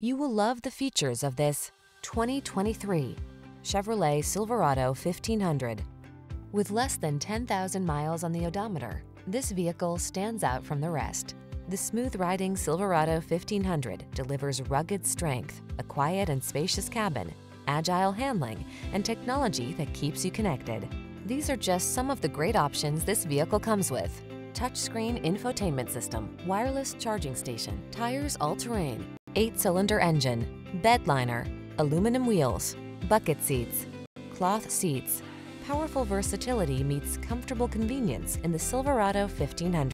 You will love the features of this 2023 Chevrolet Silverado 1500. With less than 10,000 miles on the odometer, this vehicle stands out from the rest. The smooth-riding Silverado 1500 delivers rugged strength, a quiet and spacious cabin, agile handling, and technology that keeps you connected. These are just some of the great options this vehicle comes with. Touchscreen infotainment system, wireless charging station, tires all-terrain, eight-cylinder engine, bed liner, aluminum wheels, bucket seats, cloth seats. Powerful versatility meets comfortable convenience in the Silverado 1500.